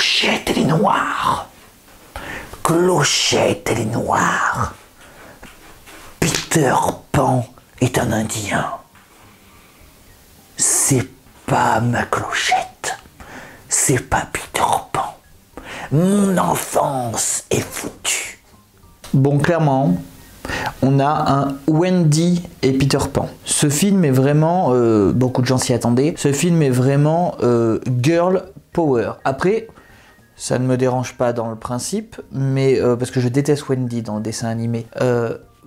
Clochette, elle est noire. Clochette, elle est noire. Peter Pan est un Indien. C'est pas ma clochette. C'est pas Peter Pan. Mon enfance est foutue. Bon, clairement, on a un Wendy et Peter Pan. Ce film est vraiment, euh, beaucoup de gens s'y attendaient, ce film est vraiment euh, girl power. Après, ça ne me dérange pas dans le principe, mais euh, parce que je déteste Wendy dans le dessin animé.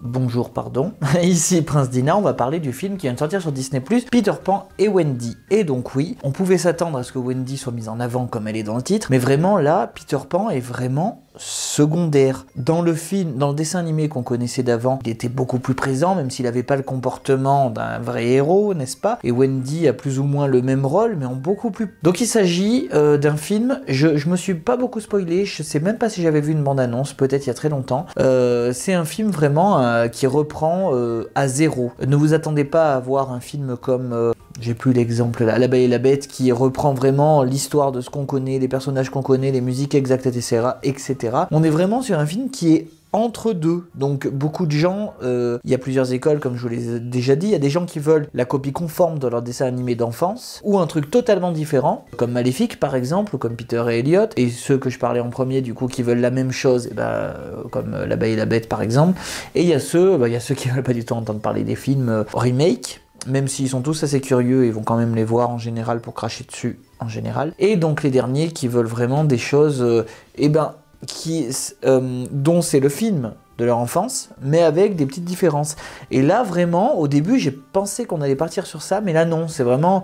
Bonjour, pardon. Ici Prince Dina, on va parler du film qui vient de sortir sur Disney+, Peter Pan et Wendy. Et donc oui, on pouvait s'attendre à ce que Wendy soit mise en avant comme elle est dans le titre, mais vraiment là, Peter Pan est vraiment secondaire. Dans le film, dans le dessin animé qu'on connaissait d'avant, il était beaucoup plus présent, même s'il n'avait pas le comportement d'un vrai héros, n'est-ce pas? Et Wendy a plus ou moins le même rôle, mais en beaucoup plus... Donc il s'agit euh, d'un film, je, je me suis pas beaucoup spoilé, je sais même pas si j'avais vu une bande-annonce, peut-être il y a très longtemps. Euh, c'est un film vraiment euh, qui reprend à zéro. Ne vous attendez pas à voir un film comme j'ai plus l'exemple là, La Belle et la Bête, qui reprend vraiment l'histoire de ce qu'on connaît, les personnages qu'on connaît, les musiques exactes, etc., etc. On est vraiment sur un film qui est entre deux. Donc beaucoup de gens, euh, il y a plusieurs écoles comme je vous l'ai déjà dit, il y a des gens qui veulent la copie conforme de leur dessin animé d'enfance ou un truc totalement différent, comme Maléfique par exemple, ou comme Peter et Elliot, et ceux que je parlais en premier du coup qui veulent la même chose, eh ben, euh, comme La Belle et la Bête par exemple, et il y a ceux, bah, y a ceux qui veulent pas du tout entendre parler des films euh, remake, même s'ils sont tous assez curieux, ils vont quand même les voir en général pour cracher dessus en général. Et donc les derniers qui veulent vraiment des choses, euh, eh ben, qui, euh, dont c'est le film de leur enfance, mais avec des petites différences. Et là vraiment, au début, j'ai pensé qu'on allait partir sur ça, mais là non, c'est vraiment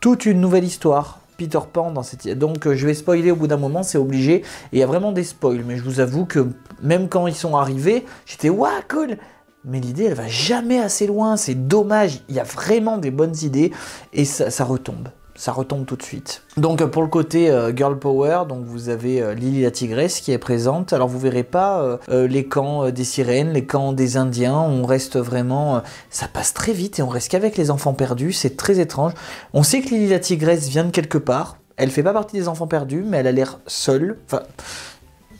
toute une nouvelle histoire. Peter Pan dans cette... Donc euh, je vais spoiler au bout d'un moment, c'est obligé. Et il y a vraiment des spoils, mais je vous avoue que même quand ils sont arrivés, j'étais « Waouh, cool !» Mais l'idée elle va jamais assez loin, c'est dommage, il y a vraiment des bonnes idées et ça, retombe. Ça retombe tout de suite. Donc pour le côté euh, girl power, donc vous avez euh, Lily la tigresse qui est présente. Alors vous verrez pas euh, les camps des sirènes, les camps des indiens. On reste vraiment, ça passe très vite et on reste qu'avec les enfants perdus. C'est très étrange. On sait que Lily la tigresse vient de quelque part. Elle fait pas partie des enfants perdus, mais elle a l'air seule. Enfin,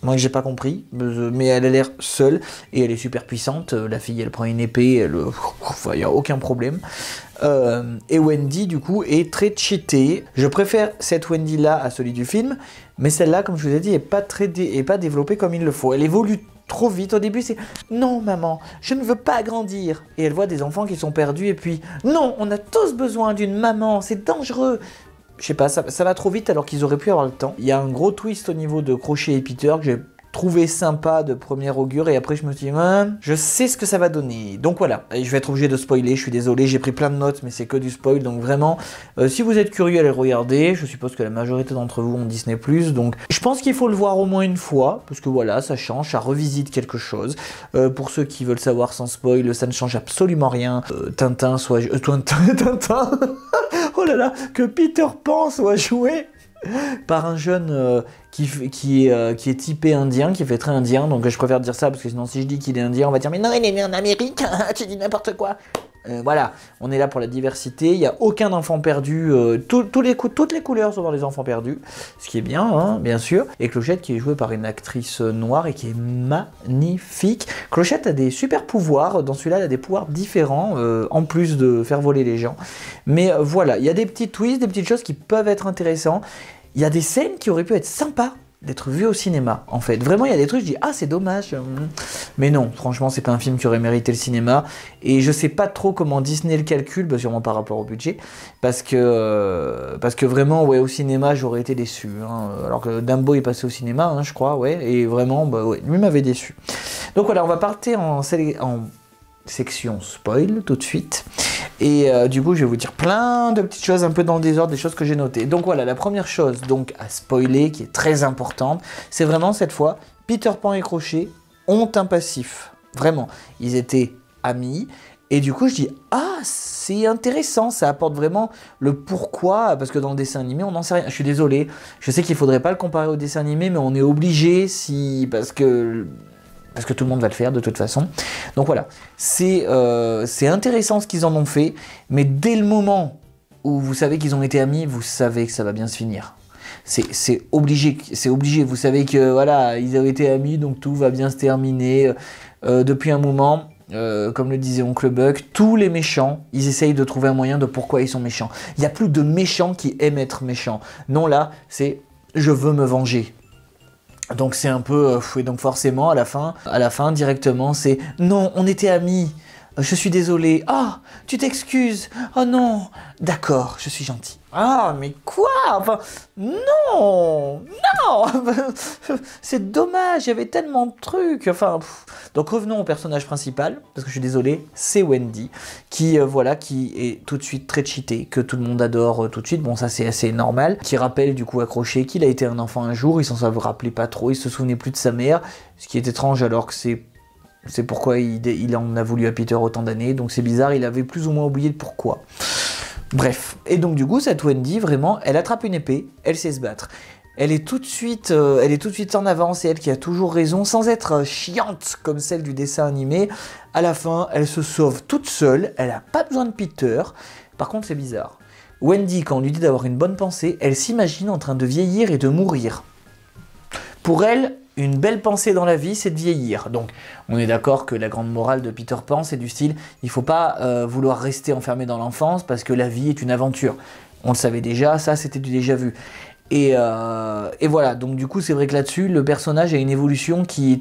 moi, j'ai pas compris, mais elle a l'air seule et elle est super puissante. La fille, elle prend une épée, elle, il n'y a aucun problème. Euh, et Wendy, du coup, est très cheatée. Je préfère cette Wendy-là à celui du film, mais celle-là, comme je vous ai dit, est pas, très est pas développée comme il le faut. Elle évolue trop vite. Au début, c'est non, maman, je ne veux pas grandir. Et elle voit des enfants qui sont perdus, et puis non, on a tous besoin d'une maman, c'est dangereux je sais pas, ça, va trop vite alors qu'ils auraient pu avoir le temps. Il y a un gros twist au niveau de Crochet et Peter que j'ai trouvé sympa de premier augure et après je me suis dit je sais ce que ça va donner. Donc voilà. Je vais être obligé de spoiler je suis désolé j'ai pris plein de notes mais c'est que du spoil. Donc vraiment euh, si vous êtes curieux allez regarder je suppose que la majorité d'entre vous ont Disney donc je pense qu'il faut le voir au moins une fois parce que voilà ça change ça revisite quelque chose. Euh, pour ceux qui veulent savoir sans spoil ça ne change absolument rien. Euh, Tintin soit Tintin Tintin. Oh là là que Peter Pan soit joué par un jeune euh, euh, qui, est typé indien, qui fait très indien, donc je préfère dire ça parce que sinon si je dis qu'il est indien, on va dire mais non il est né en Amérique, tu dis n'importe quoi. Euh, voilà, on est là pour la diversité, il n'y a aucun enfant perdu, les toutes les couleurs sont dans les enfants perdus, ce qui est bien, hein, bien sûr, et Clochette qui est jouée par une actrice noire et qui est magnifique. Clochette a des super pouvoirs, dans celui-là elle a des pouvoirs différents, en plus de faire voler les gens. Mais voilà, il y a des petits twists, des petites choses qui peuvent être intéressantes, il y a des scènes qui auraient pu être sympas d'être vues au cinéma, en fait. Vraiment, il y a des trucs, je dis, ah, c'est dommage. Mais non, franchement, c'est pas un film qui aurait mérité le cinéma. Et je sais pas trop comment Disney le calcule, sûrement par rapport au budget. Parce que, euh, vraiment, ouais, au cinéma, j'aurais été déçu. Hein. Alors que Dumbo est passé au cinéma, hein, je crois, ouais. Et vraiment, bah, ouais, lui m'avait déçu. Donc voilà, on va partir en section spoil tout de suite. Et euh, du coup, je vais vous dire plein de petites choses un peu dans le désordre, des choses que j'ai notées. Donc voilà, la première chose donc à spoiler, qui est très importante, c'est vraiment cette fois, Peter Pan et Crochet ont un passif. Vraiment, ils étaient amis. Et du coup, je dis, ah, c'est intéressant, ça apporte vraiment le pourquoi, parce que dans le dessin animé, on n'en sait rien. Je suis désolé, je sais qu'il faudrait pas le comparer au dessin animé, mais on est obligé, si, parce que parce que tout le monde va le faire de toute façon. Donc voilà, euh, c'est intéressant ce qu'ils en ont fait, mais dès le moment où vous savez qu'ils ont été amis, vous savez que ça va bien se finir. c'est obligé, c'est obligé. Vous savez que voilà, ils avaient été amis, donc tout va bien se terminer. Euh, depuis un moment, euh, comme le disait Oncle Buck, tous les méchants, ils essayent de trouver un moyen de pourquoi ils sont méchants. Il n'y a plus de méchants qui aiment être méchants. Non, là, c'est je veux me venger. Donc c'est un peu, euh, et donc forcément à la fin, à la fin directement, c'est non, on était amis. Je suis désolé. Ah, tu t'excuses. Oh non. D'accord, je suis gentil. Ah, mais quoi? Enfin, non Non C'est dommage, il y avait tellement de trucs. Enfin, donc revenons au personnage principal, parce que je suis désolé, c'est Wendy, qui, euh, voilà, qui est tout de suite très cheaté, que tout le monde adore euh, tout de suite. Bon, ça c'est assez normal. Qui rappelle, du coup, accroché, qu'il a été un enfant un jour, il s'en rappelait pas trop, il se souvenait plus de sa mère, ce qui est étrange alors que c'est c'est pourquoi il, en a voulu à Peter autant d'années, donc c'est bizarre, il avait plus ou moins oublié le pourquoi. Bref, et donc du coup, cette Wendy, vraiment, elle attrape une épée, elle sait se battre. Elle est tout de suite, euh, elle est tout de suite en avance, c'est elle qui a toujours raison, sans être euh, chiante comme celle du dessin animé. À la fin, elle se sauve toute seule, elle n'a pas besoin de Peter. Par contre, c'est bizarre. Wendy, quand on lui dit d'avoir une bonne pensée, elle s'imagine en train de vieillir et de mourir. Pour elle, une belle pensée dans la vie, c'est de vieillir. Donc, on est d'accord que la grande morale de Peter Pan, c'est du style, il faut pas euh, vouloir rester enfermé dans l'enfance parce que la vie est une aventure. On le savait déjà, ça c'était du déjà vu. Et, euh, voilà, donc du coup, c'est vrai que là-dessus, le personnage a une évolution qui est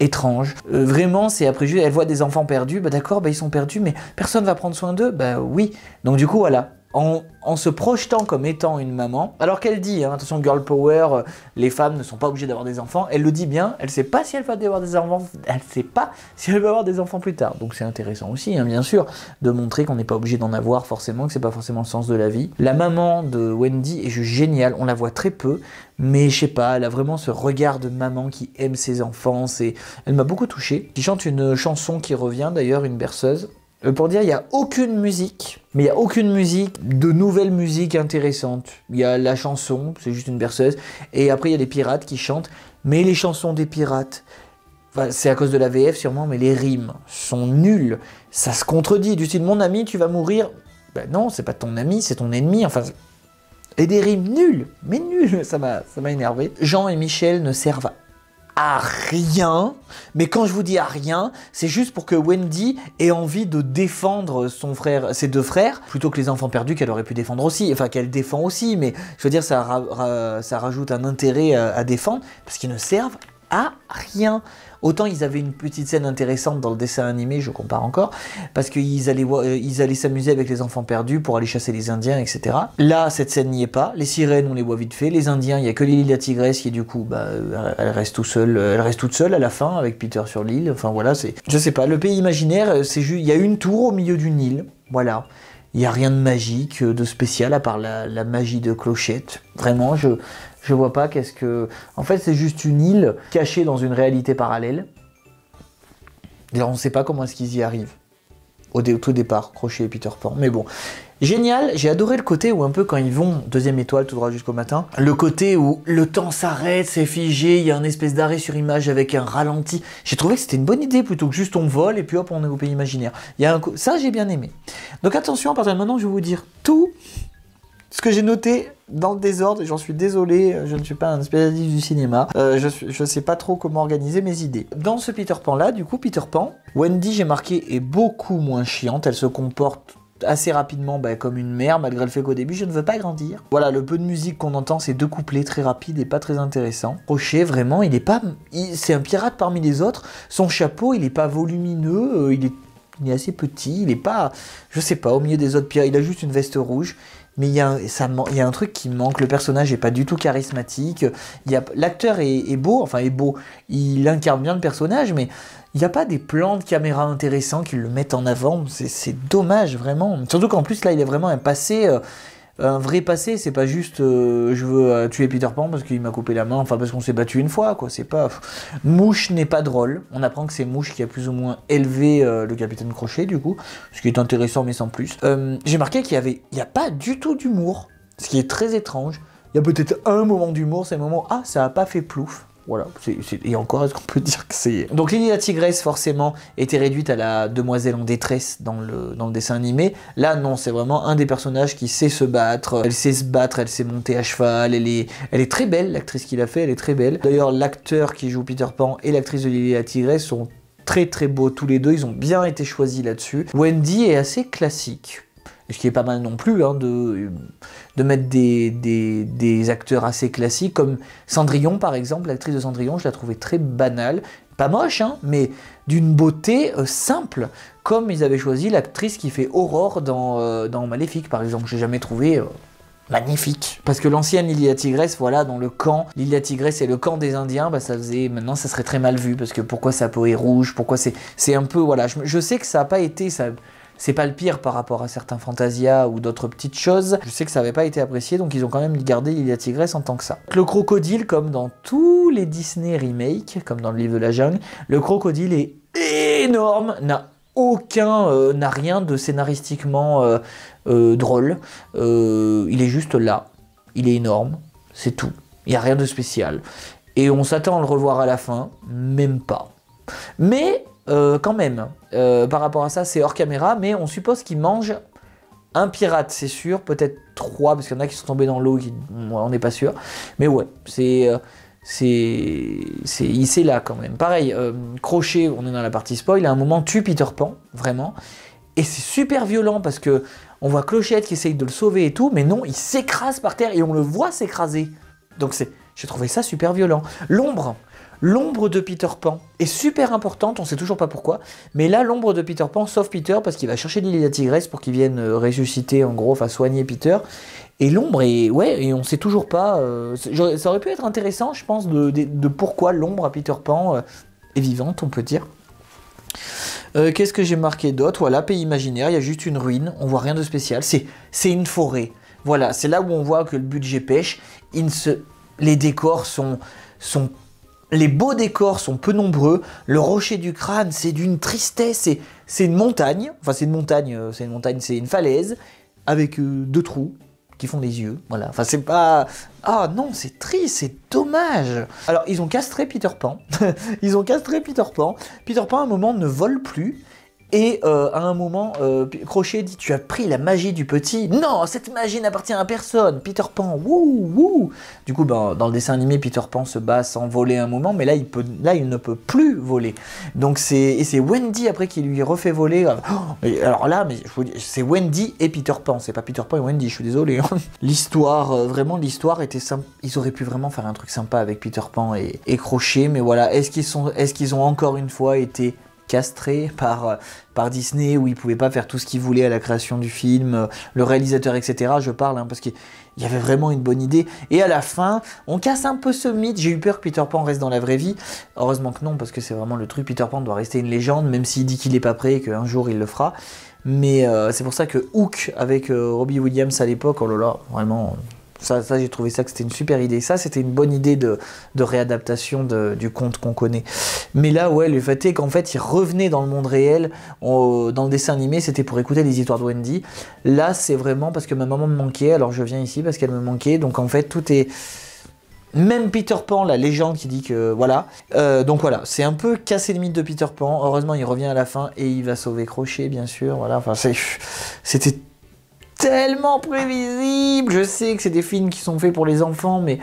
étrange. Euh, vraiment, c'est après elle voit des enfants perdus, bah d'accord, bah ils sont perdus, mais personne va prendre soin d'eux, bah oui. Donc du coup, voilà, en, se projetant comme étant une maman, alors qu'elle dit, hein, attention, girl power, euh, les femmes ne sont pas obligées d'avoir des enfants, elle le dit bien, elle sait pas si elle va avoir des enfants, elle sait pas si elle va avoir des enfants plus tard. Donc c'est intéressant aussi, hein, bien sûr, de montrer qu'on n'est pas obligé d'en avoir forcément, que c'est pas forcément le sens de la vie. La maman de Wendy est juste géniale, on la voit très peu, mais je sais pas, elle a vraiment ce regard de maman qui aime ses enfants, elle m'a beaucoup touché. Qui chante une chanson qui revient d'ailleurs, une berceuse, pour dire, il n'y a aucune musique, mais il n'y a aucune musique de nouvelle musique intéressante. Il y a la chanson, c'est juste une berceuse, et après il y a des pirates qui chantent, mais les chansons des pirates, c'est à cause de la VF sûrement, mais les rimes sont nulles. Ça se contredit, du style mon ami, tu vas mourir. Ben non, c'est pas ton ami, c'est ton ennemi. Enfin, et des rimes nulles, mais nulles, ça m'a, ça m'a énervé. Jean et Michel ne servent à rien. Mais quand je vous dis à rien, c'est juste pour que Wendy ait envie de défendre son frère, ses deux frères, plutôt que les enfants perdus qu'elle aurait pu défendre aussi. Enfin, qu'elle défend aussi, mais je veux dire, ça, ça rajoute un intérêt à défendre parce qu'ils ne servent à rien. Autant ils avaient une petite scène intéressante dans le dessin animé, je compare encore, parce qu'ils allaient, euh, ils allaient s'amuser avec les enfants perdus pour aller chasser les Indiens, etc. Là, cette scène n'y est pas. Les sirènes, on les voit vite fait. Les Indiens, il n'y a que Lily la tigresse qui, du coup, bah, elle reste tout seule, elle reste toute seule à la fin avec Peter sur l'île. Enfin voilà, c'est, je sais pas. Le pays imaginaire, c'est juste, il y a une tour au milieu d'une île, voilà. Il n'y a rien de magique, de spécial, à part la magie de Clochette. Vraiment, je, je vois pas qu'est-ce que. En fait, c'est juste une île cachée dans une réalité parallèle. Et on ne sait pas comment est-ce qu'ils y arrivent. Au, tout départ, Crochet et Peter Pan. Mais bon, génial. J'ai adoré le côté où un peu quand ils vont deuxième étoile tout droit jusqu'au matin, le côté où le temps s'arrête, c'est figé, il y a un espèce d'arrêt sur image avec un ralenti. J'ai trouvé que c'était une bonne idée plutôt que juste on vole et puis hop on est au pays imaginaire. Il y a un... ça j'ai bien aimé. Donc attention, à partir de maintenant je vais vous dire tout ce que j'ai noté dans le désordre, j'en suis désolé, je ne suis pas un spécialiste du cinéma, euh, je ne sais pas trop comment organiser mes idées. Dans ce Peter Pan là, du coup, Peter Pan, Wendy, j'ai marqué, est beaucoup moins chiante, elle se comporte assez rapidement bah, comme une mère, malgré le fait qu'au début je ne veux pas grandir. Voilà, le peu de musique qu'on entend, c'est deux couplets très rapides et pas très intéressants. Rocher, vraiment, il est pas. C'est un pirate parmi les autres. Son chapeau, il est pas volumineux, euh, il, est, il est assez petit, il est pas. Je sais pas, au milieu des autres pirates, il a juste une veste rouge mais il y, a, un truc qui manque. Le personnage est pas du tout charismatique. L'acteur est, beau, enfin est beau. Il incarne bien le personnage, mais il n'y a pas des plans de caméra intéressants qui le mettent en avant. C'est dommage, vraiment. Surtout qu'en plus, là, il est vraiment un passé. Euh, un vrai passé, c'est pas juste euh, je veux euh, tuer Peter Pan parce qu'il m'a coupé la main, enfin parce qu'on s'est battu une fois, quoi. C'est pas. Mouche n'est pas drôle. On apprend que c'est Mouche qui a plus ou moins élevé euh, le capitaine Crochet, du coup, ce qui est intéressant mais sans plus. J'ai marqué qu'il y avait, il y a pas du tout d'humour, ce qui est très étrange. Il y a peut-être un moment d'humour, c'est le moment ah ça a pas fait plouf. Voilà, et encore, est-ce qu'on peut dire que c'est... Donc Lily la tigresse, forcément, était réduite à la demoiselle en détresse dans le, dessin animé. Là, non, c'est vraiment un des personnages qui sait se battre. Elle sait se battre, elle sait monter à cheval, elle est, elle est très belle, l'actrice qui l'a fait, elle est très belle. D'ailleurs, l'acteur qui joue Peter Pan et l'actrice de Lily la tigresse sont très très beaux tous les deux, ils ont bien été choisis là-dessus. Wendy est assez classique ce qui est pas mal non plus, hein, de, de mettre des, des, acteurs assez classiques, comme Cendrillon par exemple, l'actrice de Cendrillon, je la trouvais très banale, pas moche, hein, mais d'une beauté euh, simple, comme ils avaient choisi l'actrice qui fait Aurore dans, euh, Maléfique par exemple, j'ai jamais trouvé... Euh, magnifique. Parce que l'ancienne Lilia Tigresse, voilà, dans le camp, Lilia Tigresse et le camp des Indiens, bah ça faisait, maintenant ça serait très mal vu, parce que pourquoi sa peau est rouge, pourquoi c'est, c'est un peu, voilà, je, sais que ça n'a pas été, c'est pas le pire par rapport à certains Fantasia ou d'autres petites choses. Je sais que ça n'avait pas été apprécié, donc ils ont quand même gardé Lilia Tigresse en tant que ça. Le crocodile, comme dans tous les Disney remakes, comme dans le livre de la jungle, le crocodile est énorme, n'a aucun, euh, n'a rien de scénaristiquement euh, euh, drôle. il est juste là, il est énorme, c'est tout. Il n'y a rien de spécial. Et on s'attend à le revoir à la fin, même pas. Mais euh, quand même, euh, par rapport à ça, c'est hors caméra, mais on suppose qu'il mange un pirate, c'est sûr, peut-être trois, parce qu'il y en a qui sont tombés dans l'eau, on n'est pas sûr. Mais ouais, c'est. Euh, c'est c'est là quand même. Pareil, Crochet, on est dans la partie spoil, à un moment tue Peter Pan, vraiment. Et c'est super violent parce que on voit Clochette qui essaye de le sauver et tout, mais non, il s'écrase par terre et on le voit s'écraser. Donc c'est, j'ai trouvé ça super violent. L'ombre, L'ombre de Peter Pan est super importante, on sait toujours pas pourquoi, mais là l'ombre de Peter Pan sauve Peter parce qu'il va chercher Lily la tigresse pour qu'il vienne euh, ressusciter en gros, enfin soigner Peter. Et l'ombre est ouais, et on sait toujours pas. Euh, ça aurait pu être intéressant, je pense, de, pourquoi l'ombre à Peter Pan euh, est vivante, on peut dire. Qu'est-ce que j'ai marqué d'autre? Voilà, pays imaginaire, il y a juste une ruine, on voit rien de spécial. C'est une forêt. Voilà, c'est là où on voit que le budget pêche. les décors sont les beaux décors sont peu nombreux. Le rocher du crâne, c'est d'une tristesse. C'est une montagne. Enfin, c'est une montagne. Euh, c'est une montagne. C'est une falaise avec euh, deux trous qui font des yeux. Voilà. Enfin, c'est pas. Ah non, c'est triste. C'est dommage. Alors, ils ont castré Peter Pan. ils ont castré Peter Pan. Peter Pan, à un moment, ne vole plus. Et euh, à un moment, euh, Crochet dit Tu as pris la magie du petit. Non, cette magie n'appartient à personne. Peter Pan, wouh, wouh. Du coup, ben, dans le dessin animé, Peter Pan se bat sans voler un moment, mais là, il, ne peut plus voler. Donc, c'est, et c'est Wendy après qui lui refait voler. Oh, alors là, c'est Wendy et Peter Pan. C'est pas Peter Pan et Wendy, je suis désolé. Hein. l'histoire, euh, vraiment, l'histoire était simple. Ils auraient pu vraiment faire un truc sympa avec Peter Pan et, et Crochet, mais voilà. Est-ce qu'ils ont encore une fois été castré par, par Disney où il pouvait pas faire tout ce qu'il voulait à la création du film, le réalisateur, etc. Je parle hein, parce qu'il y avait vraiment une bonne idée. Et à la fin, on casse un peu ce mythe. J'ai eu peur que Peter Pan reste dans la vraie vie. Heureusement que non, parce que c'est vraiment le truc. Peter Pan doit rester une légende, même s'il dit qu'il n'est pas prêt et qu'un jour il le fera. Mais euh, c'est pour ça que Hook avec euh, Robbie Williams à l'époque, oh là là, vraiment, ça, j'ai trouvé ça que c'était une super idée. Ça, c'était une bonne idée de, réadaptation du conte qu'on connaît. Mais là, ouais, le fait est qu'en fait, il revenait dans le monde réel. dans le dessin animé, c'était pour écouter les histoires de Wendy. Là, c'est vraiment parce que ma maman me manquait. Alors, je viens ici parce qu'elle me manquait. Donc, en fait, tout est. Même Peter Pan, la légende qui dit que voilà. Euh, donc voilà, c'est un peu casser le mythe de Peter Pan. Heureusement, il revient à la fin et il va sauver Crochet, bien sûr. Voilà, enfin, c'était tellement prévisible. Je sais que c'est des films qui sont faits pour les enfants, mais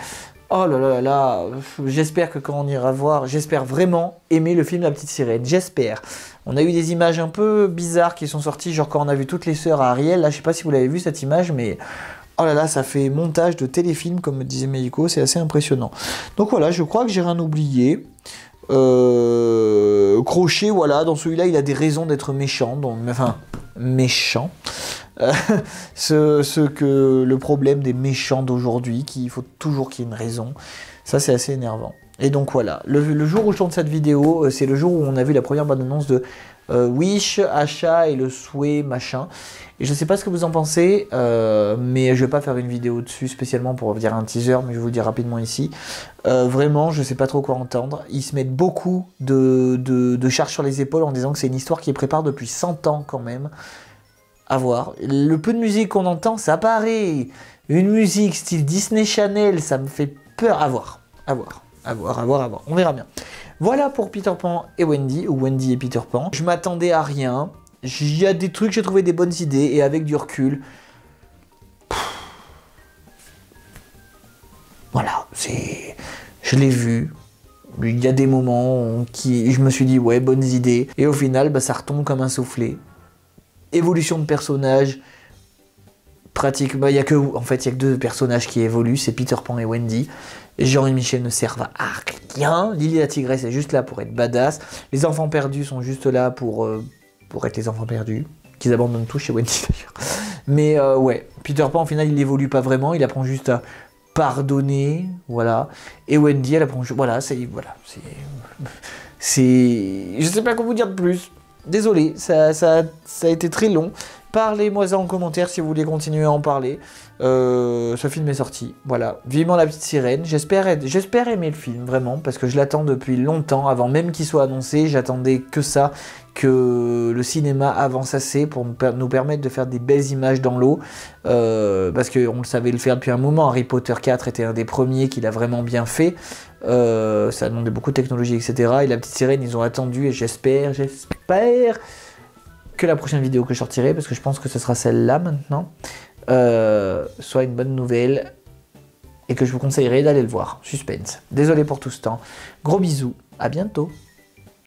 oh là là là, j'espère que quand on ira voir, j'espère vraiment aimer le film La Petite Sirène. J'espère. On a eu des images un peu bizarres qui sont sorties, genre quand on a vu toutes les sœurs à Ariel. Là, je sais pas si vous l'avez vu cette image, mais Oh là là, ça fait montage de téléfilm, comme me disait Meiko, c'est assez impressionnant. Donc voilà, je crois que j'ai rien oublié. Euh, Crochet, voilà, dans celui-là, il a des raisons d'être méchant, donc, enfin, méchant. Euh, ce, que le problème des méchants d'aujourd'hui, qu'il faut toujours qu'il y ait une raison. Ça, c'est assez énervant. Et donc voilà, le, jour où je tourne cette vidéo, euh, c'est le jour où on a vu la première bande-annonce de euh, Wish, Achat et le souhait, machin. Et je sais pas ce que vous en pensez, mais je vais pas faire une vidéo dessus spécialement pour dire un teaser, mais je vous le dire rapidement ici. vraiment, je sais pas trop quoi entendre. Ils se mettent beaucoup de, charges sur les épaules en disant que c'est une histoire qui est préparée depuis 100 ans quand même à voir. Le peu de musique qu'on entend, ça paraît une musique style Disney Channel, ça me fait peur à voir. À voir. À voir, à voir. On verra bien. Voilà pour Peter Pan et Wendy, ou Wendy et Peter Pan. Je m'attendais à rien. Il y a des trucs, j'ai trouvé des bonnes idées, et avec du recul, voilà, c'est, je l'ai vu. Il y a des moments qui, je me suis dit ouais, bonnes idées, et au final, bah, ça retombe comme un soufflé. Évolution de personnage, pratiquement, il y a que, en fait, il y a que deux personnages qui évoluent, c'est Peter Pan et Wendy. Jean et Michel ne servent à rien. Lily la tigresse est juste là pour être badass. Les enfants perdus sont juste là pour, euh, être les enfants perdus. Qu'ils abandonnent tout chez Wendy d'ailleurs. Mais euh, ouais, Peter Pan, au final, il n'évolue pas vraiment. Il apprend juste à pardonner. Voilà. Et Wendy, elle apprend juste. Voilà, c'est. Voilà. C'est. Je sais pas quoi vous dire de plus. Désolé, ça, ça, ça a été très long. Parlez-moi en commentaire si vous voulez continuer à en parler. Euh, ce film est sorti, voilà. Vivement la petite sirène. J'espère, j'espère aimer le film vraiment parce que je l'attends depuis longtemps. Avant même qu'il soit annoncé, j'attendais que ça, que le cinéma avance assez pour nous permettre de faire des belles images dans l'eau. Euh, parce qu'on le savait le faire depuis un moment. Harry Potter 4 était un des premiers qu'il a vraiment bien fait. Euh, ça demandait beaucoup de technologie, etc. Et la petite sirène, ils ont attendu et j'espère, j'espère que la prochaine vidéo que je sortirai, parce que je pense que ce sera celle-là maintenant, euh, soit une bonne nouvelle et que je vous conseillerais d'aller le voir. Suspense. Désolé pour tout ce temps. Gros bisous, à bientôt.